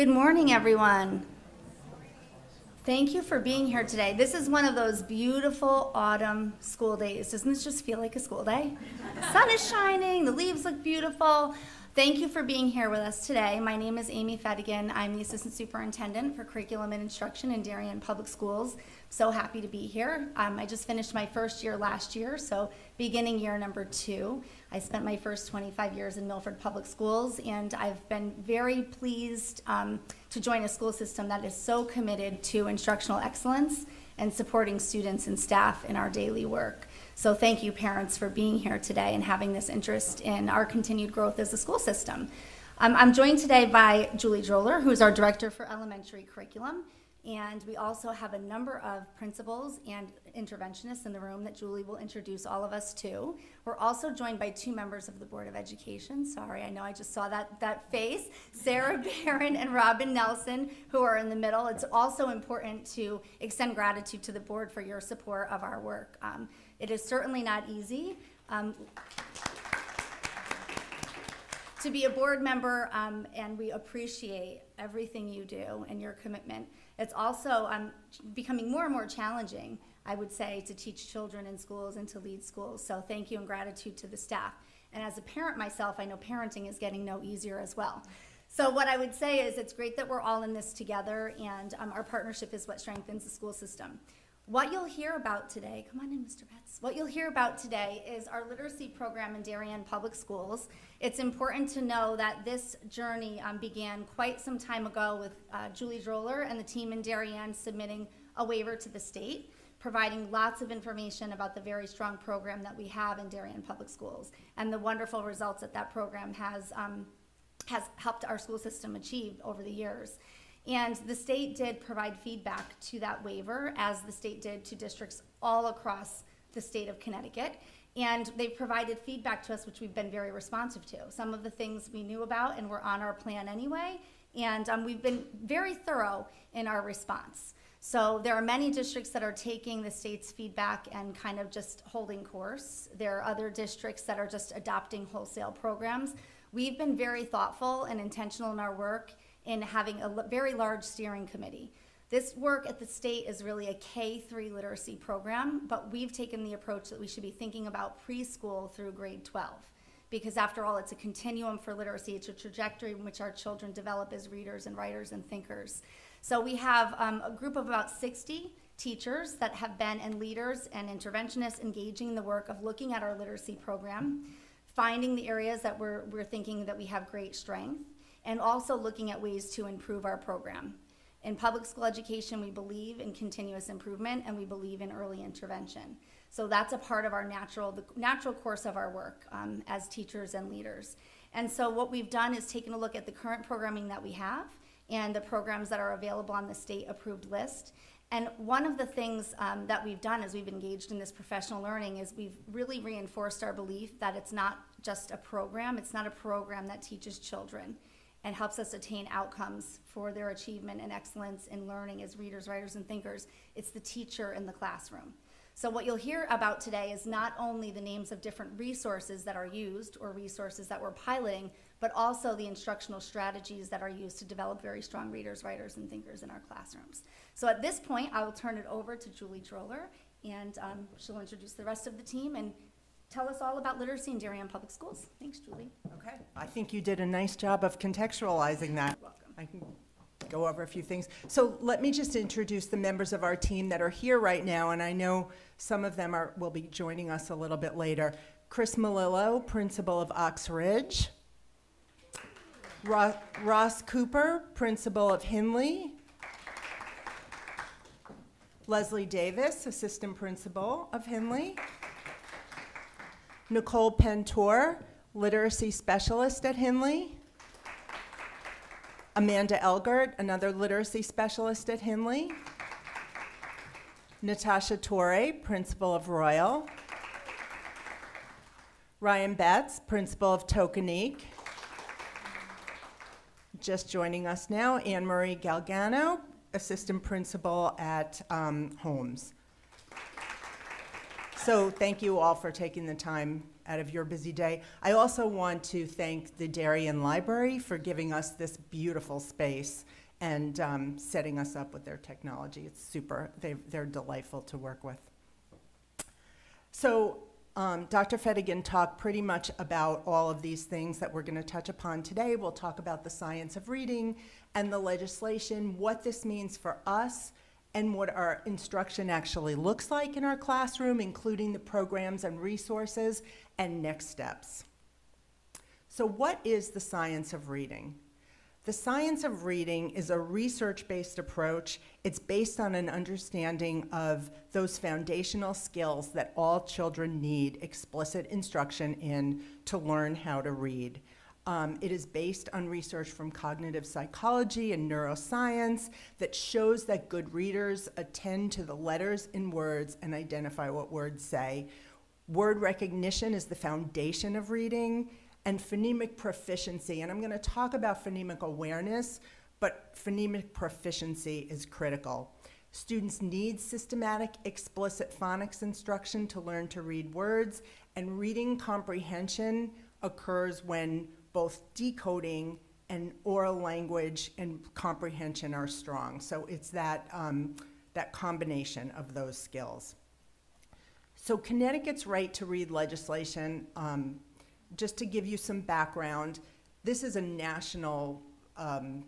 Good morning, everyone. Thank you for being here today. This is one of those beautiful autumn school days. Doesn't this just feel like a school day? The sun is shining, the leaves look beautiful. Thank you for being here with us today. My name is Amy Fedigan. I'm the Assistant Superintendent for Curriculum and Instruction in Darien Public Schools. So happy to be here. Um, I just finished my first year last year, so beginning year number two. I spent my first 25 years in Milford Public Schools, and I've been very pleased um, to join a school system that is so committed to instructional excellence and supporting students and staff in our daily work. So thank you, parents, for being here today and having this interest in our continued growth as a school system. Um, I'm joined today by Julie Droller, who's our Director for Elementary Curriculum. And we also have a number of principals and interventionists in the room that Julie will introduce all of us to. We're also joined by two members of the Board of Education. Sorry, I know I just saw that, that face. Sarah Barron and Robin Nelson, who are in the middle. It's also important to extend gratitude to the board for your support of our work. Um, it is certainly not easy. Um, to be a board member, um, and we appreciate everything you do and your commitment. It's also um, becoming more and more challenging, I would say, to teach children in schools and to lead schools. So thank you and gratitude to the staff. And as a parent myself, I know parenting is getting no easier as well. So what I would say is it's great that we're all in this together, and um, our partnership is what strengthens the school system. What you'll hear about today, come on in, Mr. Betts. What you'll hear about today is our literacy program in Darien Public Schools. It's important to know that this journey um, began quite some time ago with uh, Julie Droller and the team in Darien submitting a waiver to the state, providing lots of information about the very strong program that we have in Darien Public Schools and the wonderful results that that program has, um, has helped our school system achieve over the years. And the state did provide feedback to that waiver, as the state did to districts all across the state of Connecticut. And they provided feedback to us, which we've been very responsive to. Some of the things we knew about and were on our plan anyway. And um, we've been very thorough in our response. So there are many districts that are taking the state's feedback and kind of just holding course. There are other districts that are just adopting wholesale programs. We've been very thoughtful and intentional in our work in having a very large steering committee. This work at the state is really a K-3 literacy program, but we've taken the approach that we should be thinking about preschool through grade 12. Because after all, it's a continuum for literacy. It's a trajectory in which our children develop as readers and writers and thinkers. So we have um, a group of about 60 teachers that have been and leaders and interventionists engaging in the work of looking at our literacy program, finding the areas that we're, we're thinking that we have great strength, and also looking at ways to improve our program. In public school education, we believe in continuous improvement and we believe in early intervention. So that's a part of our natural, the natural course of our work um, as teachers and leaders. And so what we've done is taken a look at the current programming that we have and the programs that are available on the state approved list. And one of the things um, that we've done as we've engaged in this professional learning is we've really reinforced our belief that it's not just a program, it's not a program that teaches children and helps us attain outcomes for their achievement and excellence in learning as readers, writers, and thinkers. It's the teacher in the classroom. So what you'll hear about today is not only the names of different resources that are used or resources that we're piloting, but also the instructional strategies that are used to develop very strong readers, writers, and thinkers in our classrooms. So at this point, I will turn it over to Julie Droller, and um, she'll introduce the rest of the team and tell us all about literacy in Darien Public Schools. Thanks, Julie. Okay, I think you did a nice job of contextualizing that. Welcome. I can go over a few things. So let me just introduce the members of our team that are here right now, and I know some of them are will be joining us a little bit later. Chris Malillo, principal of Ox Ridge. Ross, Ross Cooper, principal of Hindley. Leslie Davis, assistant principal of Hindley. Nicole Pentor, literacy specialist at Hindley. Amanda Elgert, another literacy specialist at Hindley. Natasha Torre, principal of Royle. Ryan Betts, principal of Tokeneke. Just joining us now, Anne Marie Galgano, assistant principal at um, Holmes. So thank you all for taking the time out of your busy day. I also want to thank the Darien Library for giving us this beautiful space and um, setting us up with their technology. It's super, they, they're delightful to work with. So um, Dr. Fedigan talked pretty much about all of these things that we're going to touch upon today. We'll talk about the science of reading and the legislation, what this means for us, and what our instruction actually looks like in our classroom, including the programs and resources and next steps. So, what is the science of reading? The science of reading is a research based approach. It's based on an understanding of those foundational skills that all children need explicit instruction in to learn how to read. Um, it is based on research from cognitive psychology and neuroscience that shows that good readers attend to the letters in words and identify what words say. Word recognition is the foundation of reading and phonemic proficiency. And I'm going to talk about phonemic awareness, but phonemic proficiency is critical. Students need systematic, explicit phonics instruction to learn to read words, and reading comprehension occurs when both decoding and oral language and comprehension are strong. So it's that, um, that combination of those skills. So Connecticut's right to read legislation um, just to give you some background, this is a national um,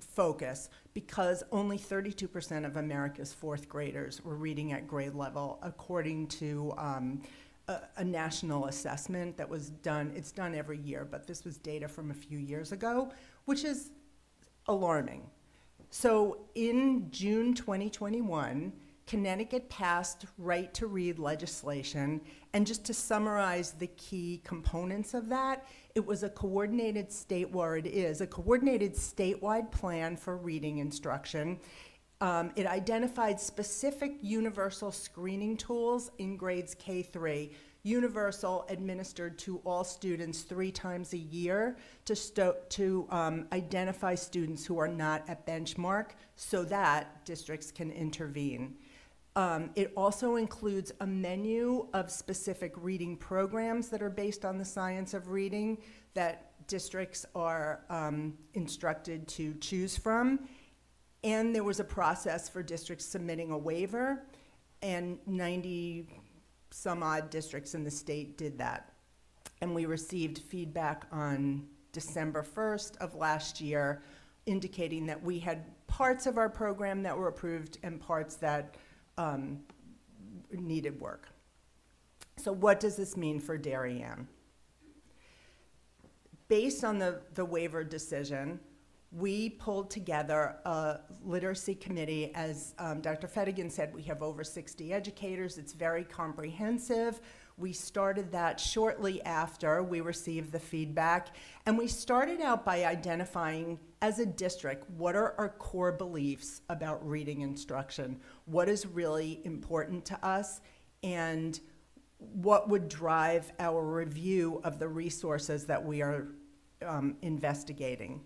focus because only 32% of America's fourth graders were reading at grade level, according to um, a, national assessment that was done. It's done every year, but this was data from a few years ago, which is alarming. So in June 2021, Connecticut passed right to read legislation. And just to summarize the key components of that, it was a coordinated state, where it is, a coordinated statewide plan for reading instruction. Um, it identified specific universal screening tools in grades K 3, universal administered to all students three times a year to, sto- to um, identify students who are not at benchmark so that districts can intervene. Um, it also includes a menu of specific reading programs that are based on the science of reading that districts are um, instructed to choose from. And there was a process for districts submitting a waiver, and 90 some odd districts in the state did that. And we received feedback on December 1st of last year indicating that we had parts of our program that were approved and parts that um, needed work. So what does this mean for Darien? Based on the, the waiver decision, we pulled together a literacy committee. As um, Dr. Fedigan said, we have over 60 educators. It's very comprehensive. We started that shortly after we received the feedback, and we started out by identifying, as a district, what are our core beliefs about reading instruction? What is really important to us? And what would drive our review of the resources that we are um, investigating?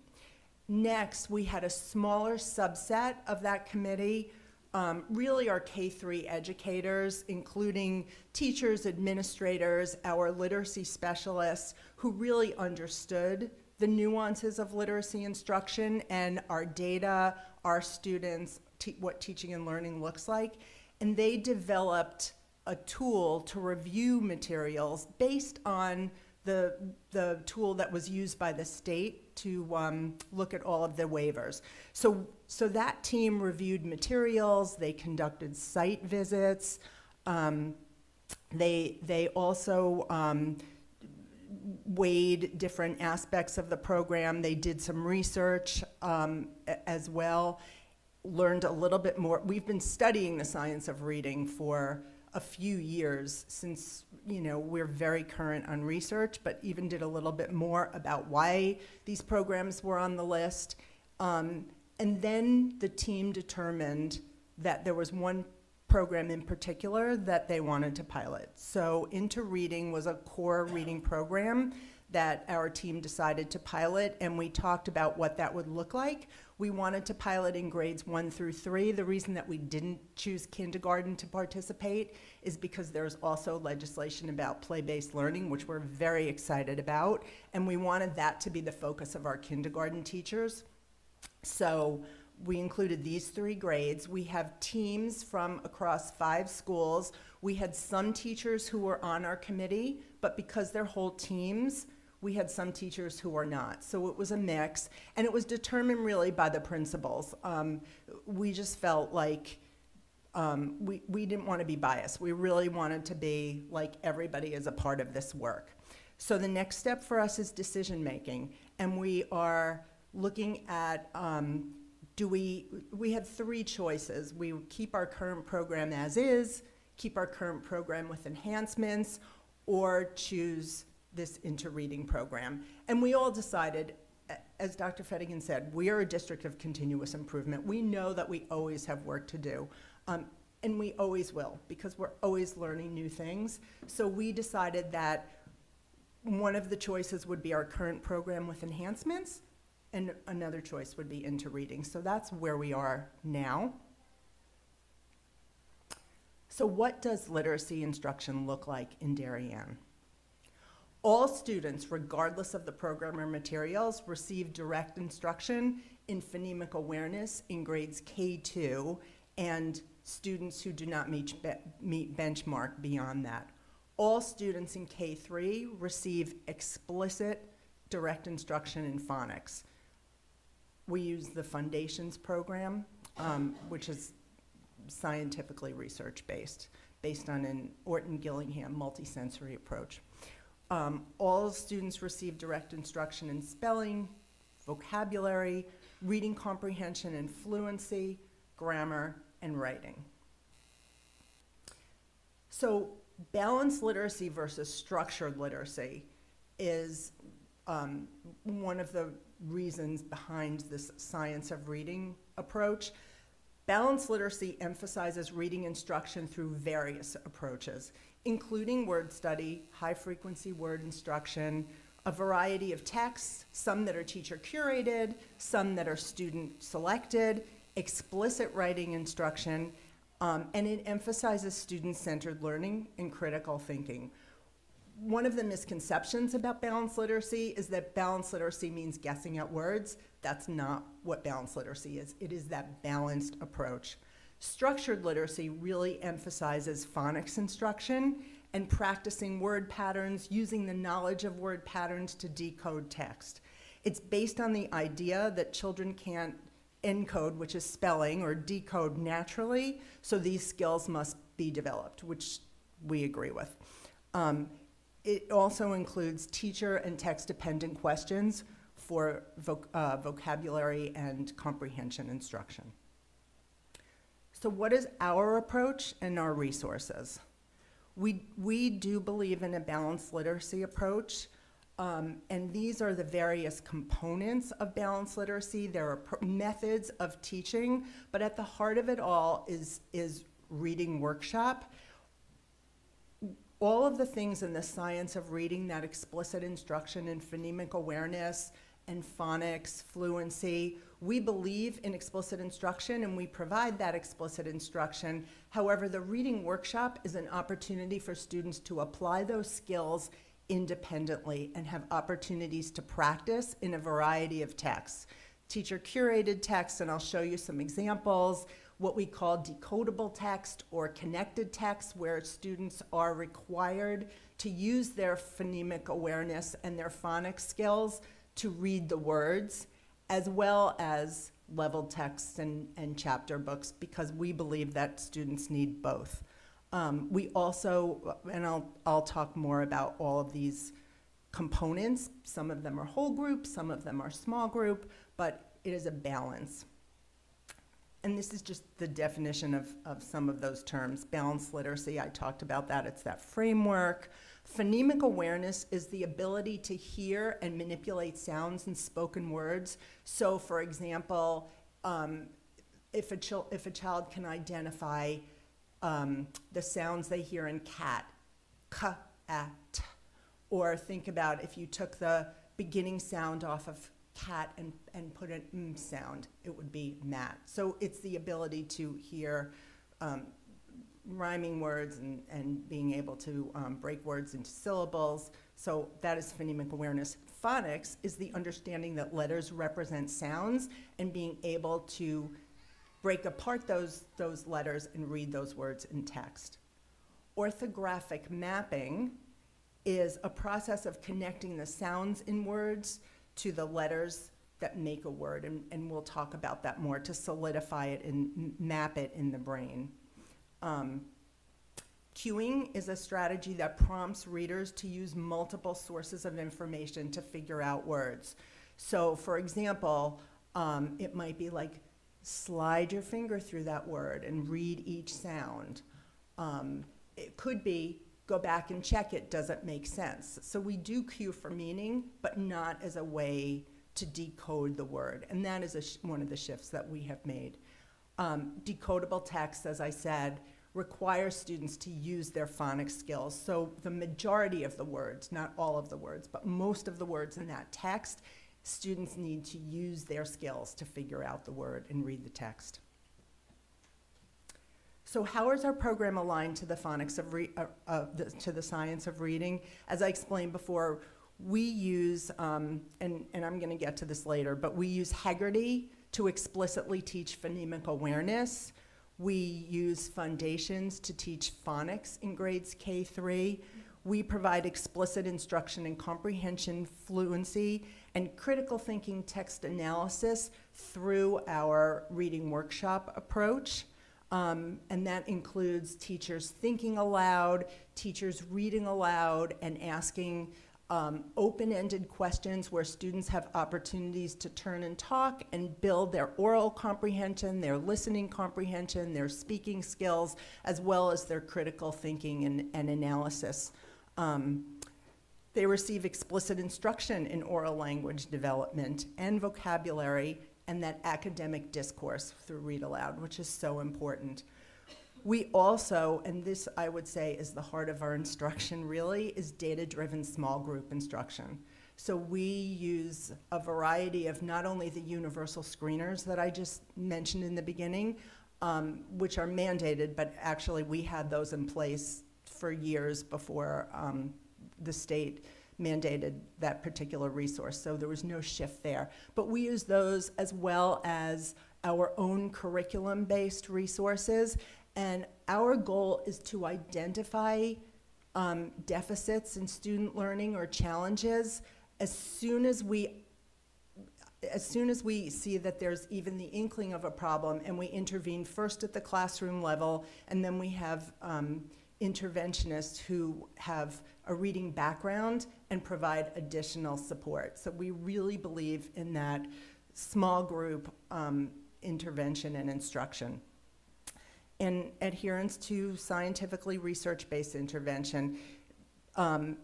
Next, we had a smaller subset of that committee um, really our K 3 educators, including teachers, administrators, our literacy specialists, who really understood the nuances of literacy instruction and our data, our students, te- what teaching and learning looks like. And they developed a tool to review materials based on the, the tool that was used by the state to um, look at all of the waivers. So, so that team reviewed materials, they conducted site visits, um, they, they also um, weighed different aspects of the program. They did some research um, as well, learned a little bit more. We've been studying the science of reading for a few years since you know we're very current on research, but even did a little bit more about why these programs were on the list. Um, and then the team determined that there was one program in particular that they wanted to pilot. So Into Reading was a core reading program that our team decided to pilot, and we talked about what that would look like. We wanted to pilot in grades one through three. The reason that we didn't choose kindergarten to participate is because there's also legislation about play-based learning, which we're very excited about, and we wanted that to be the focus of our kindergarten teachers. So we included these three grades. We have teams from across five schools. We had some teachers who were on our committee, but because they're whole teams, we had some teachers who were not. So it was a mix, and it was determined really by the principals. Um, we just felt like um, we, we didn't want to be biased. We really wanted to be like everybody is a part of this work. So the next step for us is decision making, and we are looking at um, do we we have three choices. We keep our current program as is, keep our current program with enhancements, or choose this Into Reading program. And we all decided, as Dr. Fedigan said, we are a district of continuous improvement. We know that we always have work to do. Um, and we always will, because we're always learning new things. So we decided that one of the choices would be our current program with enhancements, and another choice would be into reading. So that's where we are now. So what does literacy instruction look like in Darien? All students, regardless of the program or materials, receive direct instruction in phonemic awareness in grades K2 and students who do not meet, be- meet benchmark beyond that. All students in K3 receive explicit direct instruction in phonics. We use the Fundations program, um, which is scientifically research-based, based on an Orton Gillingham multisensory approach. Um, all students receive direct instruction in spelling, vocabulary, reading comprehension and fluency, grammar, and writing. So, balanced literacy versus structured literacy is um, one of the reasons behind this science of reading approach. Balanced literacy emphasizes reading instruction through various approaches, including word study, high frequency word instruction, a variety of texts, some that are teacher curated, some that are student selected, explicit writing instruction, um, and it emphasizes student centered learning and critical thinking. One of the misconceptions about balanced literacy is that balanced literacy means guessing at words. That's not what balanced literacy is. It is that balanced approach. Structured literacy really emphasizes phonics instruction and practicing word patterns, using the knowledge of word patterns to decode text. It's based on the idea that children can't encode, which is spelling, or decode naturally, so these skills must be developed, which we agree with. Um, it also includes teacher and text dependent questions for voc- uh, vocabulary and comprehension instruction. So, what is our approach and our resources? We, we do believe in a balanced literacy approach, um, and these are the various components of balanced literacy. There are methods of teaching, but at the heart of it all is, is reading workshop all of the things in the science of reading, that explicit instruction in phonemic awareness and phonics, fluency, we believe in explicit instruction and we provide that explicit instruction. However, the reading workshop is an opportunity for students to apply those skills independently and have opportunities to practice in a variety of texts. Teacher curated texts, and I'll show you some examples what we call decodable text or connected text, where students are required to use their phonemic awareness and their phonics skills to read the words, as well as leveled texts and, and chapter books, because we believe that students need both. Um, we also, and I'll, I'll talk more about all of these components. Some of them are whole group, some of them are small group, but it is a balance and this is just the definition of, of some of those terms. Balanced literacy, I talked about that. It's that framework. Phonemic awareness is the ability to hear and manipulate sounds and spoken words. So, for example, um, if, a if a child can identify um, the sounds they hear in cat, k, a, t, or think about if you took the beginning sound off of cat and, and put an m sound, it would be mat. So it's the ability to hear um, rhyming words and, and being able to um, break words into syllables. So that is phonemic awareness. Phonics is the understanding that letters represent sounds and being able to break apart those, those letters and read those words in text. Orthographic mapping is a process of connecting the sounds in words to the letters that make a word, and, and we'll talk about that more to solidify it and map it in the brain. Um, Cueing is a strategy that prompts readers to use multiple sources of information to figure out words. So, for example, um, it might be like slide your finger through that word and read each sound. Um, it could be go back and check it, does it make sense? So, we do cue for meaning, but not as a way to decode the word. And that is one of the shifts that we have made. Um, decodable text, as I said, requires students to use their phonics skills. So the majority of the words, not all of the words, but most of the words in that text, students need to use their skills to figure out the word and read the text. So how is our program aligned to the phonics of uh, uh, the, to the science of reading? As I explained before, we use, um, and, and I'm going to get to this later, but we use Heggerty to explicitly teach phonemic awareness. We use Fundations to teach phonics in grades K 3. We provide explicit instruction in comprehension, fluency, and critical thinking text analysis through our reading workshop approach. Um, and that includes teachers thinking aloud, teachers reading aloud, and asking um, open-ended questions where students have opportunities to turn and talk and build their oral comprehension, their listening comprehension, their speaking skills, as well as their critical thinking and, and analysis. Um, they receive explicit instruction in oral language development and vocabulary and that academic discourse through read aloud, which is so important. We also, and this I would say is the heart of our instruction really, is data driven small group instruction. So we use a variety of not only the universal screeners that I just mentioned in the beginning, um, which are mandated, but actually we had those in place for years before um, the state mandated that particular resource. So there was no shift there. But we use those as well as our own curriculum based resources and our goal is to identify um, deficits in student learning or challenges as soon as we as soon as we see that there's even the inkling of a problem and we intervene first at the classroom level and then we have um, interventionists who have a reading background and provide additional support. So we really believe in that small group um, intervention and instruction in adherence to scientifically research-based intervention. Um,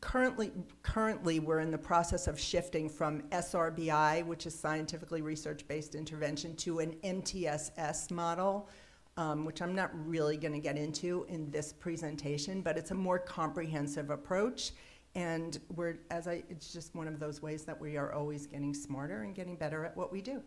currently, currently, we're in the process of shifting from SRBI, which is scientifically research-based intervention, to an MTSS model, um, which I'm not really going to get into in this presentation, but it's a more comprehensive approach. And we're, as I, it's just one of those ways that we are always getting smarter and getting better at what we do.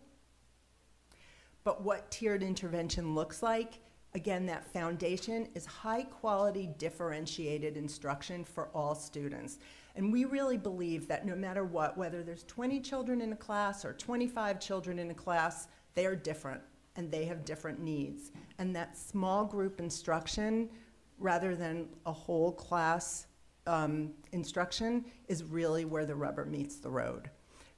But what tiered intervention looks like, again, that foundation is high quality differentiated instruction for all students. And we really believe that no matter what, whether there's 20 children in a class or 25 children in a class, they are different and they have different needs. And that small group instruction, rather than a whole class um, instruction, is really where the rubber meets the road.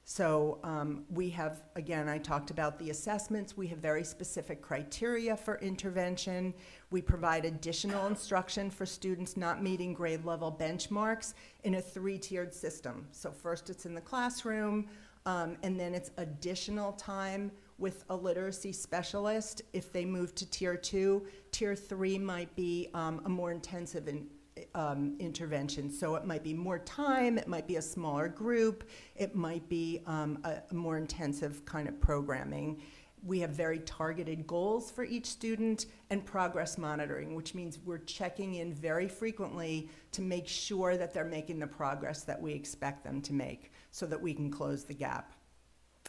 So um, we have, again, I talked about the assessments. We have very specific criteria for intervention. We provide additional instruction for students not meeting grade level benchmarks in a three tiered system. So, first it's in the classroom, um, and then it's additional time with a literacy specialist if they move to tier two. Tier three might be um, a more intensive in, um, intervention. So it might be more time, it might be a smaller group, it might be um, a, a more intensive kind of programming. We have very targeted goals for each student and progress monitoring, which means we're checking in very frequently to make sure that they're making the progress that we expect them to make so that we can close the gap.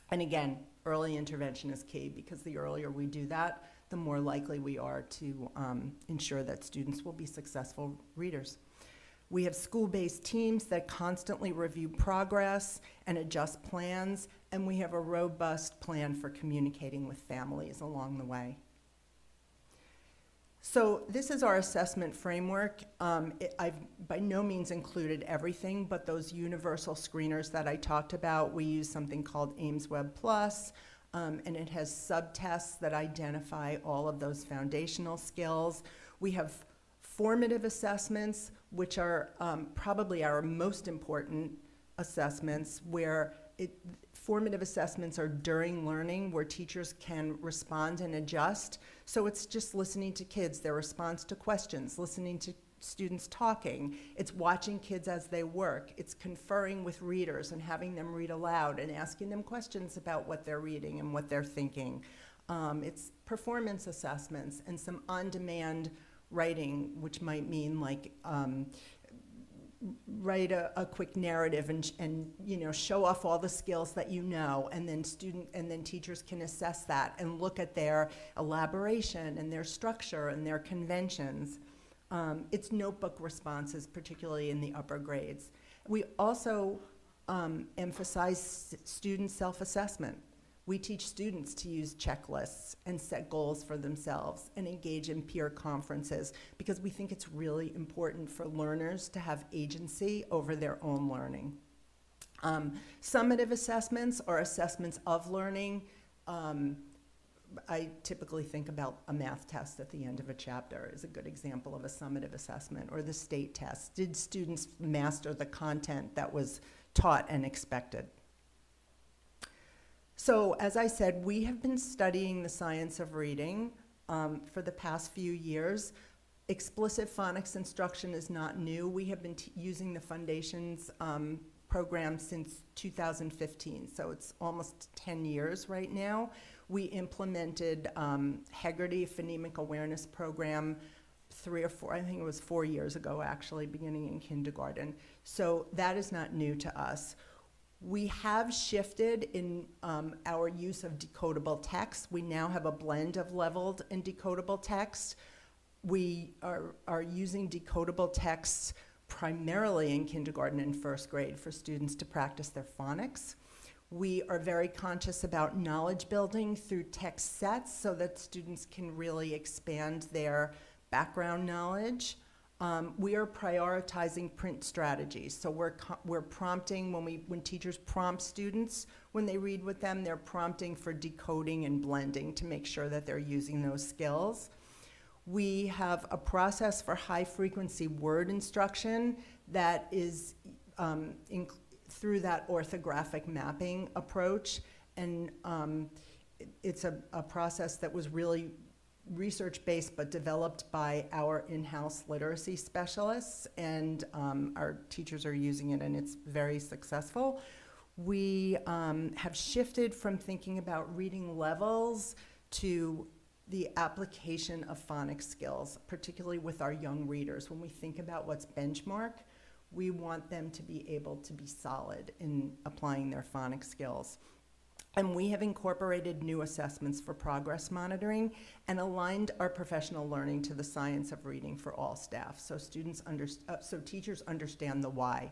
And again, early intervention is key because the earlier we do that, the more likely we are to um, ensure that students will be successful readers. We have school-based teams that constantly review progress and adjust plans, and we have a robust plan for communicating with families along the way. So this is our assessment framework. Um, it- I've by no means included everything, but those universal screeners that I talked about, we use something called aimswebPlus, um, and it has subtests that identify all of those foundational skills. We have formative assessments, which are um, probably our most important assessments, where it, formative assessments are during learning, where teachers can respond and adjust. So it's just listening to kids, their response to questions, listening to students talking. It's watching kids as they work. It's conferring with readers and having them read aloud and asking them questions about what they're reading and what they're thinking. Um, it's performance assessments and some on-demand writing, which might mean like um, write a, a quick narrative and, and you know show off all the skills that you know and then student and then teachers can assess that and look at their elaboration and their structure and their conventions um, it's notebook responses particularly in the upper grades we also um, emphasize student self-assessment we teach students to use checklists and set goals for themselves and engage in peer conferences because we think it's really important for learners to have agency over their own learning. Um, summative assessments are assessments of learning. Um, I typically think about a math test at the end of a chapter is a good example of a summative assessment, or the state test. Did students master the content that was taught and expected? So, as I said, we have been studying the science of reading um, for the past few years. Explicit phonics instruction is not new. We have been using the Fundation's um, program since 2015, so it's almost 10 years right now. We implemented um, Heggerty Phonemic Awareness Program three or four, I think it was four years ago actually, beginning in kindergarten. So that is not new to us. We have shifted in um, our use of decodable text. We now have a blend of leveled and decodable text. We are, are using decodable texts primarily in kindergarten and first grade for students to practice their phonics. We are very conscious about knowledge building through text sets so that students can really expand their background knowledge. Um, we are prioritizing print strategies. So we're, we're prompting when we when teachers prompt students when they read with them, they're prompting for decoding and blending to make sure that they're using those skills. We have a process for high frequency word instruction that is um, through that orthographic mapping approach. And um, it- it's a, a process that was really research based but developed by our in house literacy specialists. And um, our teachers are using it, and it's very successful. We um, have shifted from thinking about reading levels to the application of phonics skills, particularly with our young readers. When we think about what's benchmark, we want them to be able to be solid in applying their phonics skills. And we have incorporated new assessments for progress monitoring and aligned our professional learning to the science of reading for all staff. So students under, uh, so teachers understand the why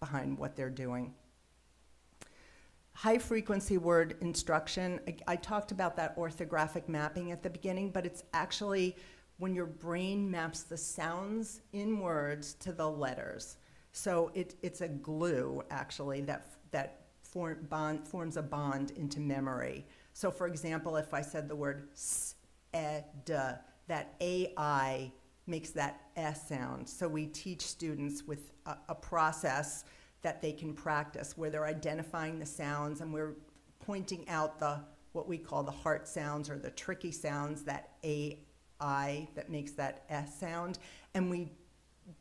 behind what they're doing. High frequency word instruction, I, I talked about that orthographic mapping at the beginning, but it's actually when your brain maps the sounds in words to the letters. So it, it's a glue actually that, that form, bond, forms a bond into memory. So for example, if I said the word s, that AI makes that S sound. So we teach students with a, a process that they can practice where they're identifying the sounds and we're pointing out the what we call the heart sounds or the tricky sounds that AI that makes that S sound and we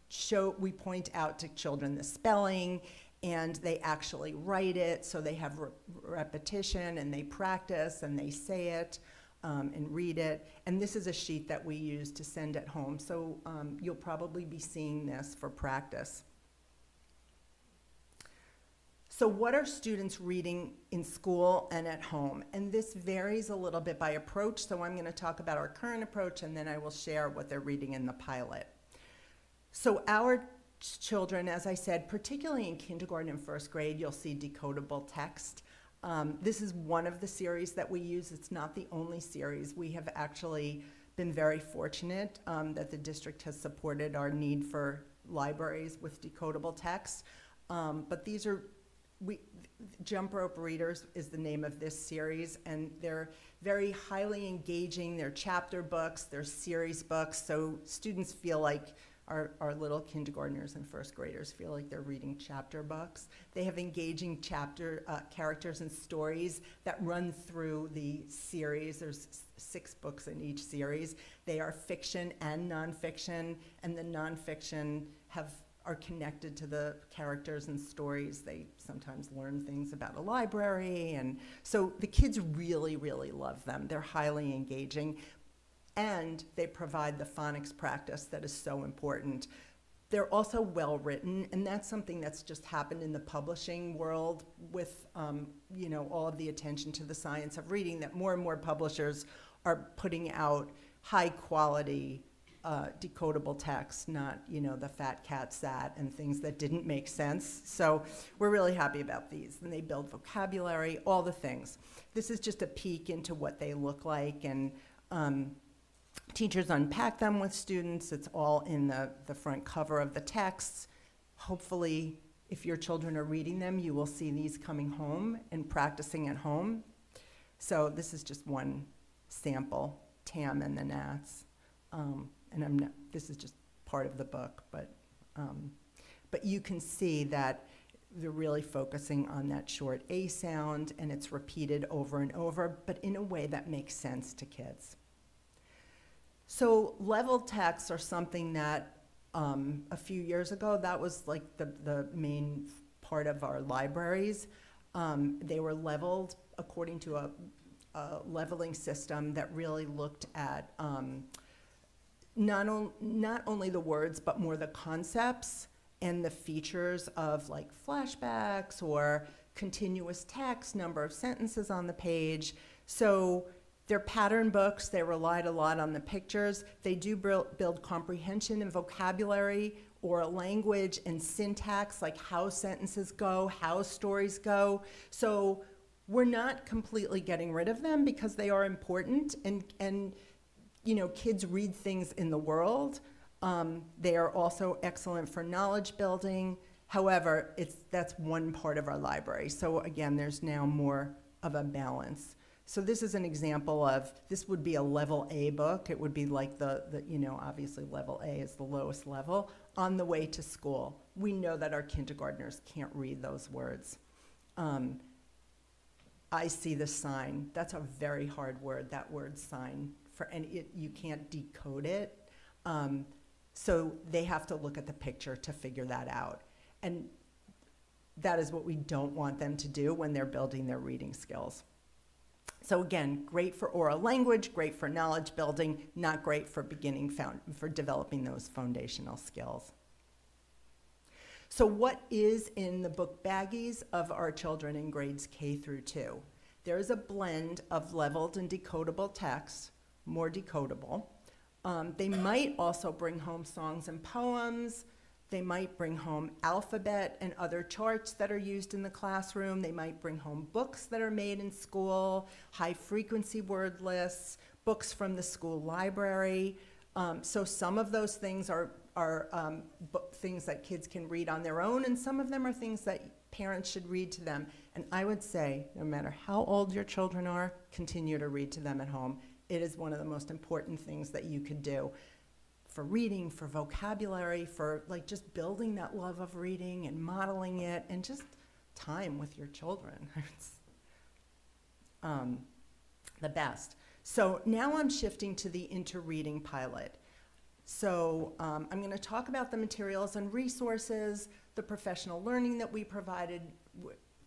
show we point out to children the spelling and they actually write it so they have re- repetition and they practice and they say it um, and read it and this is a sheet that we use to send at home so um, you'll probably be seeing this for practice So, what are students reading in school and at home? And this varies a little bit by approach. So, I'm going to talk about our current approach and then I will share what they're reading in the pilot. So, our children, as I said, particularly in kindergarten and first grade, you'll see decodable text. Um, this is one of the series that we use. It's not the only series. We have actually been very fortunate um, that the district has supported our need for libraries with decodable text. Um, but these are, we, Jump Rope Readers is the name of this series, and they're very highly engaging. They're chapter books, they're series books, so students feel like our, our little kindergartners and first graders feel like they're reading chapter books. They have engaging chapter uh, characters and stories that run through the series. There's six books in each series. They are fiction and nonfiction, and the nonfiction have are connected to the characters and stories. They sometimes learn things about a library, and so the kids really, really love them. They're highly engaging and they provide the phonics practice that is so important. They're also well written, and that's something that's just happened in the publishing world with, um, you know, all of the attention to the science of reading. That more and more publishers are putting out high quality uh, decodable text, not you know the fat cat sat and things that didn't make sense. So we're really happy about these, and they build vocabulary, all the things. This is just a peek into what they look like, and um, Teachers unpack them with students. It's all in the, the front cover of the texts. Hopefully, if your children are reading them, you will see these coming home and practicing at home. So this is just one sample, Tam and the Gnats. Um, and I'm not, this is just part of the book, but, um, but you can see that they're really focusing on that short A sound and it's repeated over and over, but in a way that makes sense to kids. So level texts are something that um, a few years ago, that was like the, the main part of our libraries. Um, they were leveled according to a, a leveling system that really looked at um, not, on, not only the words, but more the concepts and the features of like flashbacks or continuous text, number of sentences on the page. So they're pattern books. They relied a lot on the pictures. They do build comprehension and vocabulary or language and syntax, like how sentences go, how stories go. So we're not completely getting rid of them because they are important and, and you know, kids read things in the world. Um, they are also excellent for knowledge building. However, it's, that's one part of our library. So again, there's now more of a balance. So this is an example of, this would be a level A book. It would be like the, the, you know, obviously level A is the lowest level, on the way to school. We know that our kindergartners can't read those words. Um, I see the sign. That's a very hard word, that word sign. For any, it, you can't decode it. Um, so they have to look at the picture to figure that out. And that is what we don't want them to do when they're building their reading skills. So again, great for oral language, great for knowledge building, not great for beginning found, for developing those foundational skills. So what is in the book baggies of our children in grades K through 2? There is a blend of leveled and decodable text, more decodable. Um, they might also bring home songs and poems, they might bring home alphabet and other charts that are used in the classroom. They might bring home books that are made in school, high frequency word lists, books from the school library. Um, so some of those things are, are um, things that kids can read on their own, and some of them are things that parents should read to them. And I would say, no matter how old your children are, continue to read to them at home. It is one of the most important things that you could do for reading, for vocabulary, for like just building that love of reading and modeling it, and just time with your children. it's um, the best. So now I'm shifting to the Into Reading pilot. So um, I'm going to talk about the materials and resources, the professional learning that we provided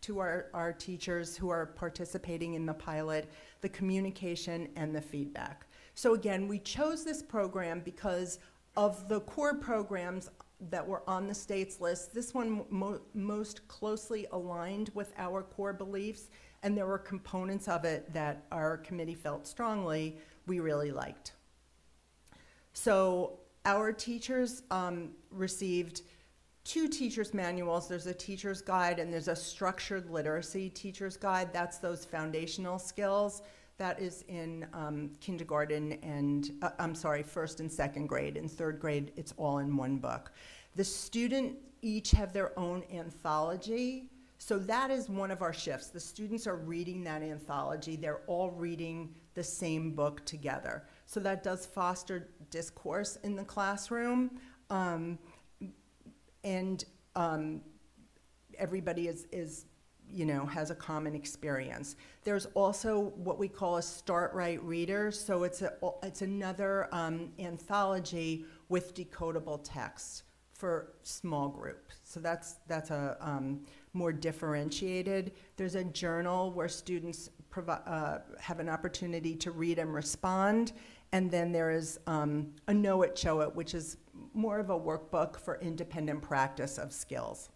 to our, our teachers who are participating in the pilot, the communication, and the feedback. So again, we chose this program because of the core programs that were on the state's list. This one mo- most closely aligned with our core beliefs, and there were components of it that our committee felt strongly we really liked. So our teachers um, received two teachers' manuals. There's a teacher's guide and there's a structured literacy teacher's guide. That's those foundational skills. That is in um, kindergarten and, uh, I'm sorry, first and second grade. In third grade, it's all in one book. The student each have their own anthology. So that is one of our shifts. The students are reading that anthology. They're all reading the same book together. So that does foster discourse in the classroom. Um, and um, everybody is, is, you know, has a common experience. There's also what we call a start right reader. So it's, a, it's another um, anthology with decodable text for small groups. So that's, that's a um, more differentiated. There's a journal where students uh, have an opportunity to read and respond. And then there is um, a Know It, Show It, which is more of a workbook for independent practice of skills.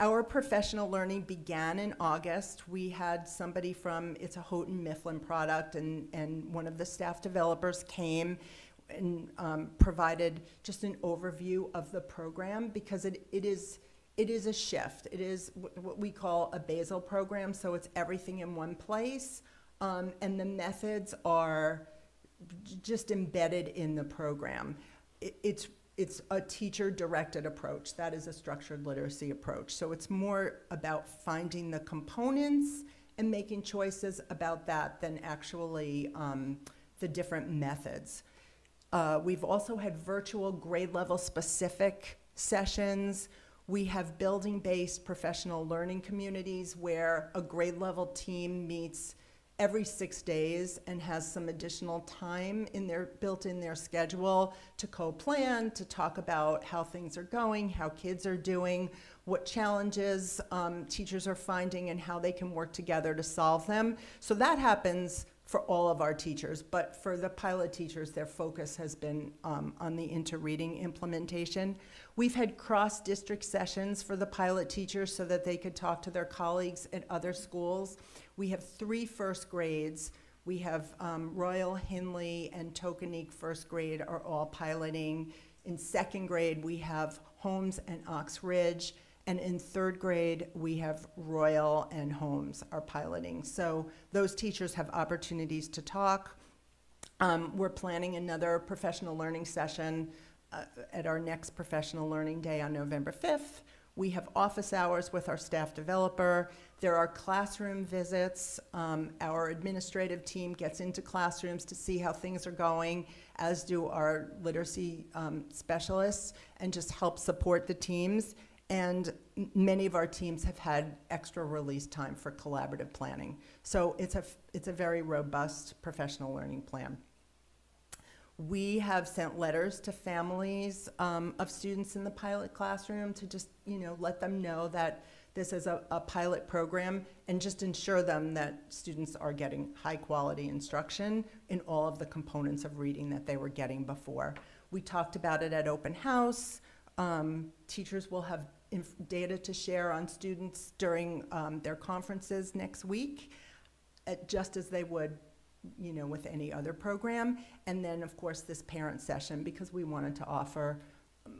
Our professional learning began in August. We had somebody from, it's a Houghton Mifflin product, and, and one of the staff developers came and um, provided just an overview of the program because it, it is it is a shift. It is wh- what we call a basal program, so it's everything in one place, um, and the methods are just embedded in the program. It, it's it's a teacher directed approach. That is a structured literacy approach. So it's more about finding the components and making choices about that than actually um, the different methods. Uh, we've also had virtual grade level specific sessions. We have building based professional learning communities where a grade level team meets every six days and has some additional time in their built in their schedule to co-plan to talk about how things are going how kids are doing what challenges um, teachers are finding and how they can work together to solve them. So that happens for all of our teachers but for the pilot teachers their focus has been um, on the Into Reading implementation we've had cross-district sessions for the pilot teachers so that they could talk to their colleagues at other schools we have three first grades. We have um, Royle, Hindley, and Tokeneke first grade are all piloting. In second grade, we have Holmes and Ox Ridge. And in third grade, we have Royle and Holmes are piloting. So those teachers have opportunities to talk. Um, we're planning another professional learning session uh, at our next professional learning day on November 5th. We have office hours with our staff developer. There are classroom visits. Um, our administrative team gets into classrooms to see how things are going, as do our literacy um, specialists, and just help support the teams. And many of our teams have had extra release time for collaborative planning. So it's a, it's a very robust professional learning plan. We have sent letters to families um, of students in the pilot classroom to just, you know, let them know that this is a, a pilot program and just ensure them that students are getting high quality instruction in all of the components of reading that they were getting before. We talked about it at open house. Um, teachers will have data to share on students during um, their conferences next week, uh, just as they would you know, with any other program. And then, of course, this parent session, because we wanted to offer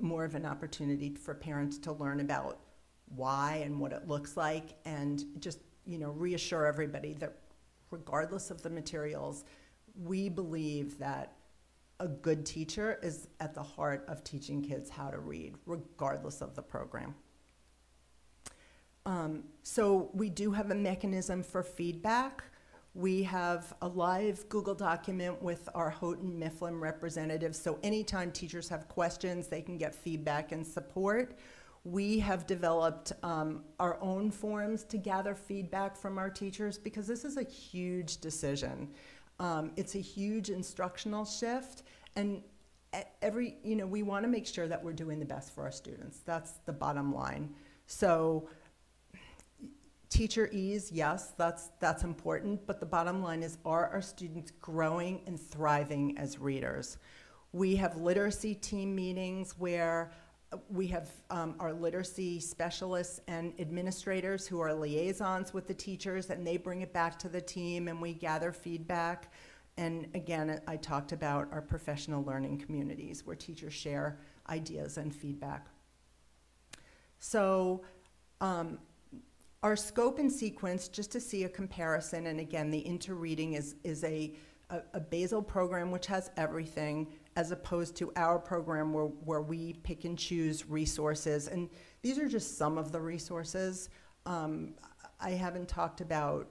more of an opportunity for parents to learn about why and what it looks like, and just, you know, reassure everybody that regardless of the materials, we believe that a good teacher is at the heart of teaching kids how to read, regardless of the program. Um, so we do have a mechanism for feedback. We have a live Google document with our Houghton Mifflin representatives, so anytime teachers have questions, they can get feedback and support. We have developed um, our own forms to gather feedback from our teachers because this is a huge decision. Um, it's a huge instructional shift, and every, you know, we want to make sure that we're doing the best for our students. That's the bottom line. So teacher ease, yes, that's, that's important, but the bottom line is, are our students growing and thriving as readers? We have literacy team meetings where uh, we have um, our literacy specialists and administrators who are liaisons with the teachers, and they bring it back to the team, and we gather feedback. And again, I talked about our professional learning communities where teachers share ideas and feedback. So, um, our scope and sequence, just to see a comparison, and again, the Into Reading is, is a, a, a basal program which has everything, as opposed to our program where, where we pick and choose resources. And these are just some of the resources. Um, I haven't talked about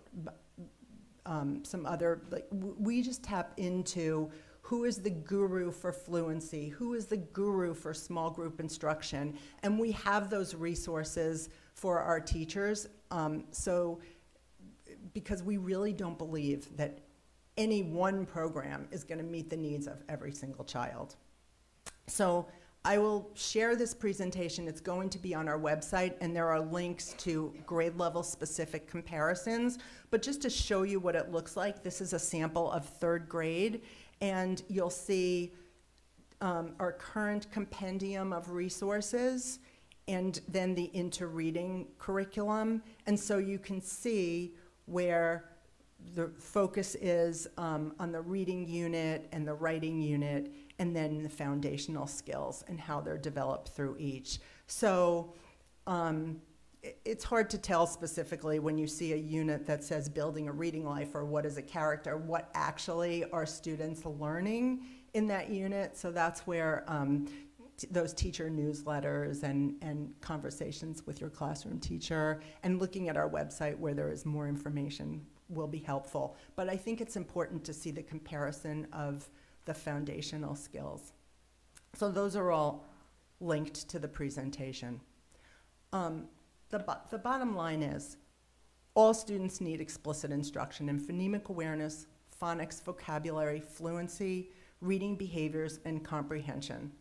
um, some other, like, we just tap into who is the guru for fluency, who is the guru for small group instruction, and we have those resources for our teachers. Um, so, because we really don't believe that any one program is going to meet the needs of every single child. So, I will share this presentation. It's going to be on our website, and there are links to grade level specific comparisons. But just to show you what it looks like, this is a sample of third grade, and you'll see um, our current compendium of resources and then the Into Reading curriculum. And so you can see where the focus is um, on the reading unit and the writing unit, and then the foundational skills and how they're developed through each. So um, it- it's hard to tell specifically when you see a unit that says building a reading life or what is a character, what actually are students learning in that unit. So that's where um, those teacher newsletters and, and conversations with your classroom teacher and looking at our website where there is more information will be helpful. But I think it's important to see the comparison of the foundational skills. So those are all linked to the presentation. Um, the, bo- the bottom line is all students need explicit instruction in phonemic awareness, phonics, vocabulary, fluency, reading behaviors, and comprehension.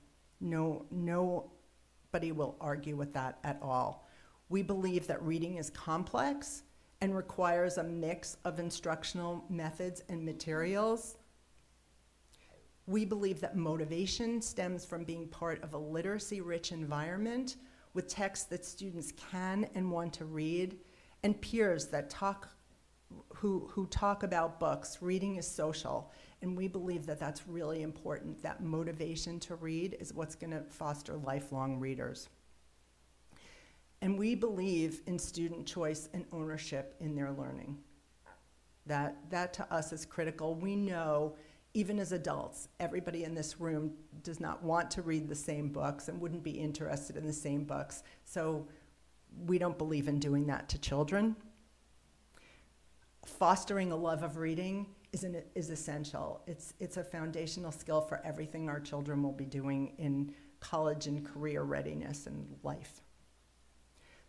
No, nobody will argue with that at all. We believe that reading is complex and requires a mix of instructional methods and materials. We believe that motivation stems from being part of a literacy rich environment with texts that students can and want to read, and peers that talk, who, who talk about books. Reading is social, and we believe that that's really important. That motivation to read is what's going to foster lifelong readers. And we believe in student choice and ownership in their learning. That, that to us is critical. We know, even as adults, everybody in this room does not want to read the same books and wouldn't be interested in the same books. So we don't believe in doing that to children. Fostering a love of reading is, an, is essential. It's, it's a foundational skill for everything our children will be doing in college and career readiness and life.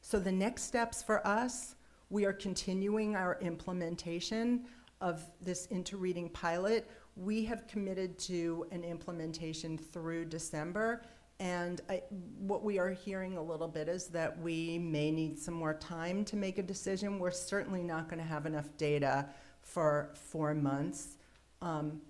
So the next steps for us, we are continuing our implementation of this Into Reading pilot. We have committed to an implementation through December. And I, what we are hearing a little bit is that we may need some more time to make a decision. We're certainly not going to have enough data for four months. Um,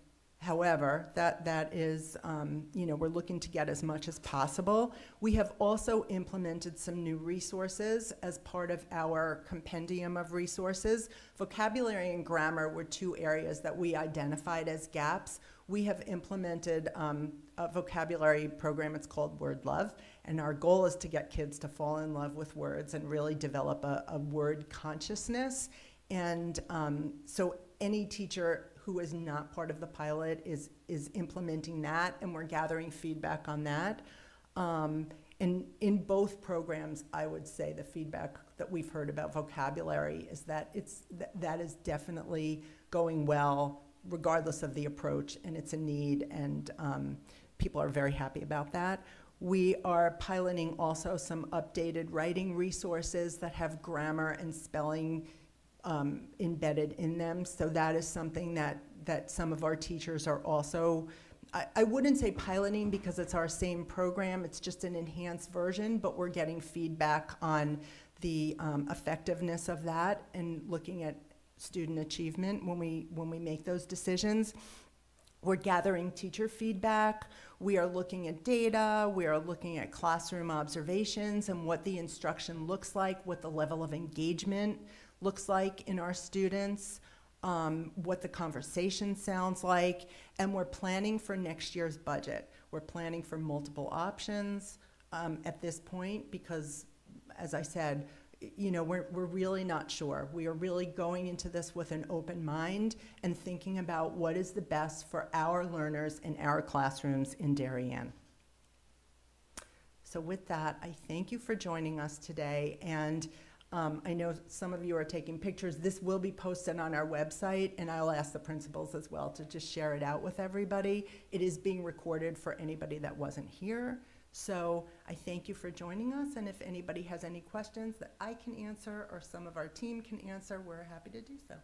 However, that, that is, um, you know, we're looking to get as much as possible. We have also implemented some new resources as part of our compendium of resources. Vocabulary and grammar were two areas that we identified as gaps. We have implemented um, a vocabulary program, it's called Word Love, and our goal is to get kids to fall in love with words and really develop a, a word consciousness. And um, so any teacher who is not part of the pilot is, is implementing that, and we're gathering feedback on that. Um, and in both programs, I would say the feedback that we've heard about vocabulary is that it's, th- that is definitely going well, regardless of the approach, and it's a need, and um, people are very happy about that. We are piloting also some updated writing resources that have grammar and spelling um, embedded in them. So that is something that, that some of our teachers are also, I, wouldn't say piloting because it's our same program, it's just an enhanced version, but we're getting feedback on the um, effectiveness of that and looking at student achievement when we, when we make those decisions. We're gathering teacher feedback. We are looking at data. We are looking at classroom observations and what the instruction looks like, what the level of engagement looks like in our students, um, what the conversation sounds like, and we're planning for next year's budget. We're planning for multiple options um, at this point because, as I said, you know, we're, we're really not sure. We are really going into this with an open mind and thinking about what is the best for our learners in our classrooms in Darien. So with that, I thank you for joining us today. And um, I know some of you are taking pictures. This will be posted on our website, and I'll ask the principals as well to just share it out with everybody. It is being recorded for anybody that wasn't here. So I thank you for joining us, and if anybody has any questions that I can answer or some of our team can answer, we're happy to do so.